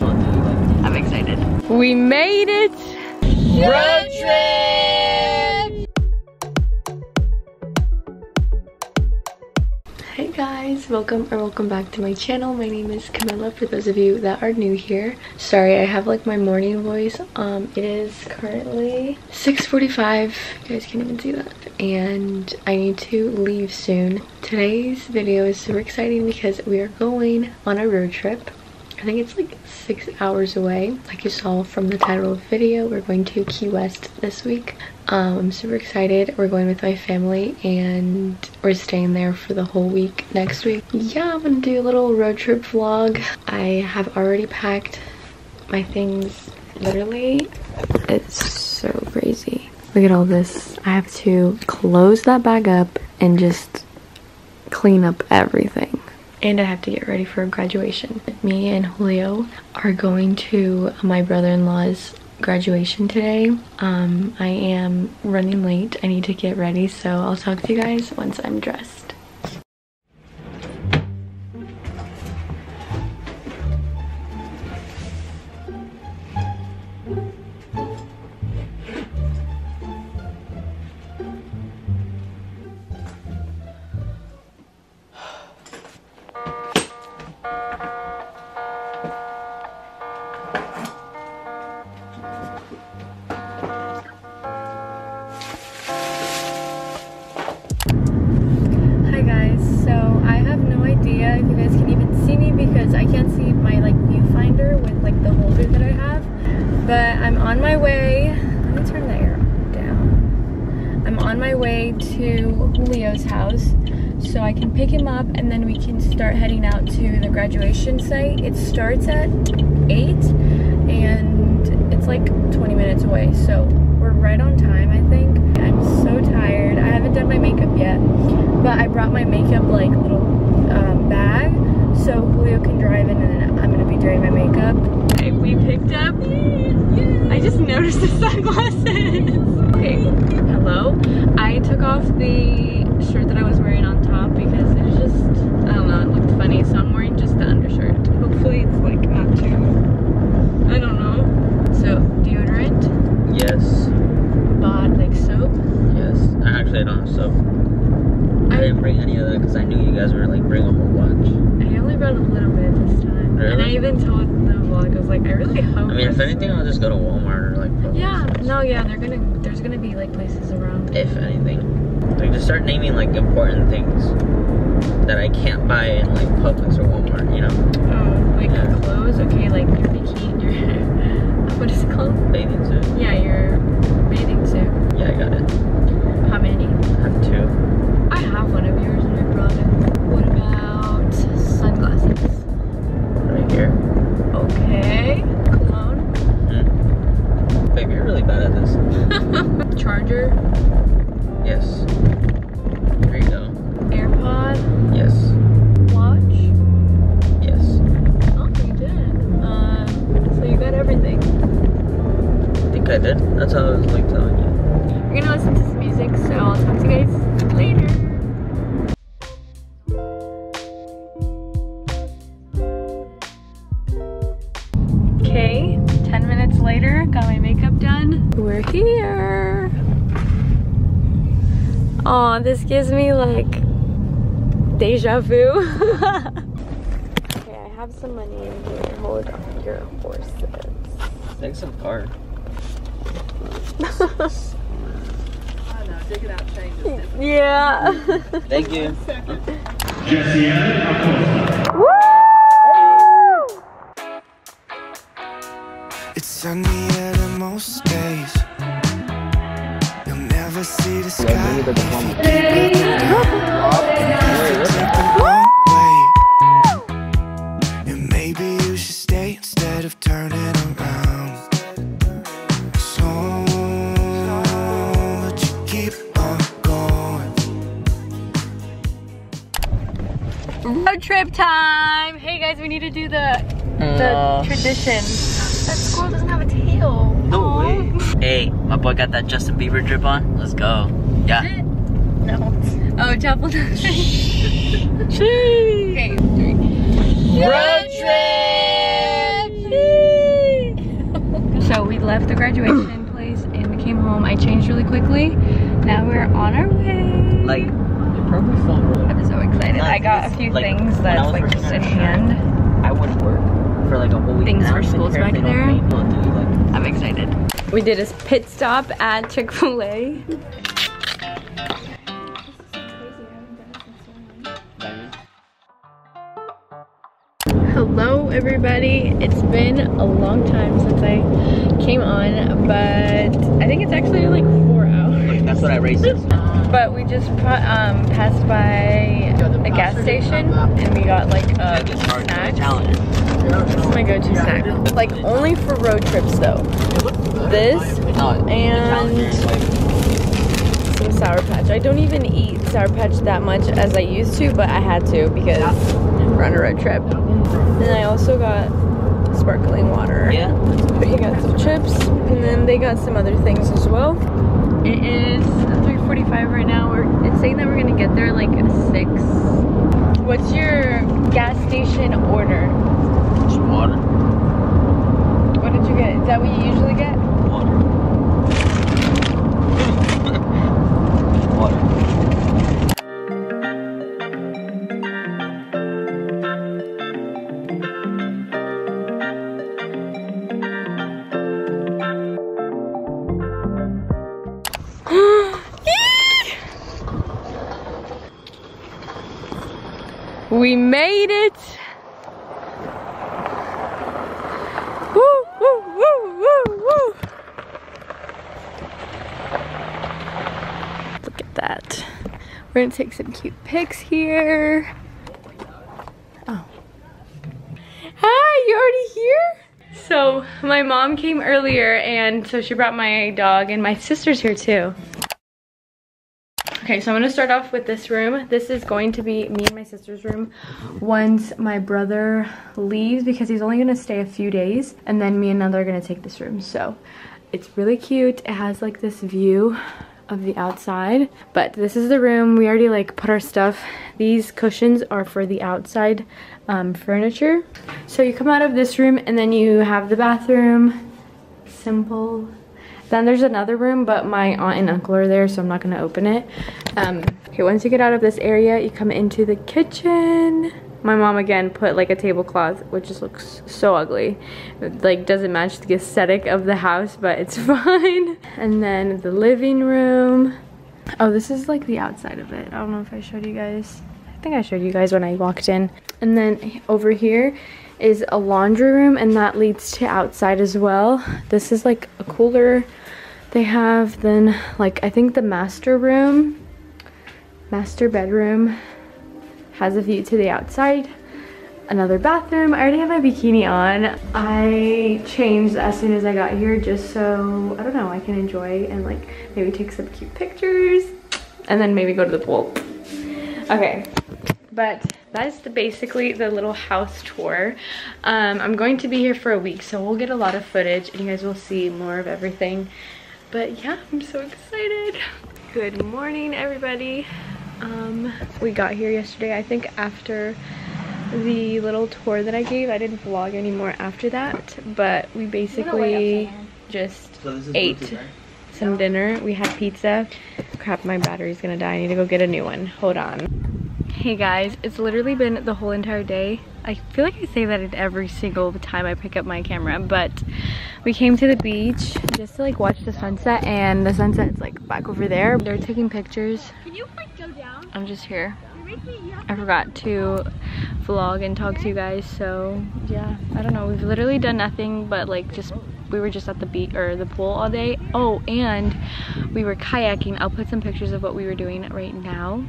I'm excited. We made it! Road trip! Hey guys, welcome or welcome back to my channel. My name is Camilla for those of you that are new here. Sorry, I have like my morning voice. Um, it is currently 6.45. You guys can't even see that. And I need to leave soon. Today's video is super exciting because we are going on a road trip. I think it's like six hours away. Like you saw from the title of the video, we're going to Key West this week. Um, I'm super excited. We're going with my family and we're staying there for the whole week next week. Yeah, I'm gonna do a little road trip vlog. I have already packed my things literally. It's so crazy. Look at all this. I have to close that bag up and just clean up everything and I have to get ready for graduation. Me and Julio are going to my brother-in-law's graduation today. Um, I am running late. I need to get ready, so I'll talk to you guys once I'm dressed. To Julio's house so I can pick him up and then we can start heading out to the graduation site. It starts at 8 and it's like 20 minutes away. So we're right on time, I think. I'm so tired. I haven't done my makeup yet, but I brought my makeup like little um, bag so Julio can drive in and then I'm gonna be doing my makeup. Okay, we picked up. I just noticed the sunglasses. okay, hello. I took off the shirt that I was wearing on top because it was just, I don't know, it looked funny. So I'm wearing just the undershirt. Hopefully it's like not too, I don't know. So deodorant, Yes. bod, like soap. Yes. I actually don't have soap. I I, didn't bring any of that because I knew you guys were like bring a whole bunch. I only brought a little bit this time. And I Really? even told the vlog, I was like, I really hope. I mean, if anything. I'll just go to Walmart or like. Publix Yeah, no, yeah, they're gonna, there's gonna be like places around. If anything, like just start naming like important things that I can't buy in like Publix or Walmart. You know, Oh, like Yeah. clothes? Okay, like your bikini, your, what is it called? bathing suit. Yeah, your bathing suit. Yeah, I got it. How many? I have two. I have We're here. Aw, this gives me like deja vu. okay, I have some money in here. Hold on, your horses. Take some card. Yeah. Thank you. Jesse It's sunny out of most days. You'll never see the sky if you keep looking down. And if you take the wrong way, then maybe you should stay instead of turning around. So would you keep on going? Road trip time! Hey guys, we need to do the the Aw. tradition. That squirrel doesn't have a tail. No Hey, my boy got that Justin Bieber drip on. Let's go. Yeah. No. Oh, chapel. okay, three. Road trip! So we left the graduation place and we came home. I changed really quickly. Now we're on our way. Like, it probably felt really. I'm so excited. I got a few Like, things that's like just in hand. I wouldn't work for like a whole week. Things for schools back there. I'm excited. We did a pit stop at Chick-fil-A. Hello everybody. It's been a long time since I came on, but I think it's actually like four hours. That's what I. But we just um, passed by a gas station and we got like a It's hard to snack. This is my go-to snack. Like only for road trips though. This And- some Sour Patch. I don't even eat Sour Patch that much as I used to, but I had to because we're on a road trip. And I also got sparkling water. Yeah. We got some chips, and then they got some other things as well. It is 3:45 right now. We're it's saying that we're gonna get there like at six. What's your gas station order? Just water. What did you get? Is that what you usually get? We made it! Woo, woo, woo, woo, woo! Look at that. We're gonna take some cute pics here. Oh. Hi, you already here? So, my mom came earlier and so she brought my dog and my sister's here too. Okay, so I'm gonna start off with this room. This is going to be me and my sister's room once my brother leaves because he's only gonna stay a few days and then me and Nanda are gonna take this room. So it's really cute. It has like this view of the outside, but this is the room. We already like put our stuff. These cushions are for the outside um, furniture. So you come out of this room and then you have the bathroom. Simple then there's another room, but my aunt and uncle are there, so I'm not gonna open it. Um, okay, once you get out of this area, you come into the kitchen. My mom again put like a tablecloth, which just looks so ugly. It, like doesn't match the aesthetic of the house, but it's fine. And then the living room. Oh, this is like the outside of it. I don't know if I showed you guys. I think I showed you guys when I walked in. And then over here is a laundry room and that leads to outside as well. This is like a cooler they have. Then like I think the master room, master bedroom has a view to the outside. Another bathroom. I already have my bikini on. I changed as soon as I got here just so, I don't know, I can enjoy and like maybe take some cute pictures and then maybe go to the pool. Okay, but that's the, basically the little house tour. Um, I'm going to be here for a week, so we'll get a lot of footage and you guys will see more of everything. But yeah, I'm so excited. Good morning, everybody. Um, we got here yesterday, I think after the little tour that I gave. I didn't vlog anymore after that, but we basically just So ate Bluetooth, right? some dinner. We had pizza. Crap, my battery's gonna die. I need to go get a new one. Hold on. Hey guys, it's literally been the whole entire day. I feel like I say that at every single time I pick up my camera, but we came to the beach just to like watch the sunset and the sunset's like back over there. They're taking pictures. Can you like go down? I'm just here. You're making me I forgot to vlog and talk to you guys, so yeah, I don't know. We've literally done nothing but like just we were just at the beach or the pool all day. Oh, and we were kayaking. I'll put some pictures of what we were doing right now.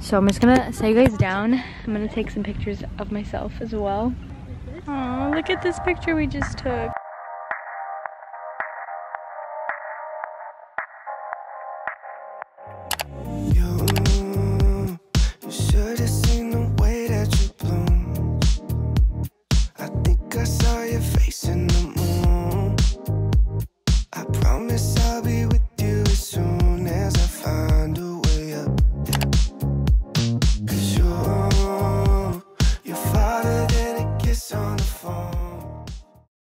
So I'm just gonna set you guys down. I'm gonna take some pictures of myself as well. Oh, look at this picture we just took.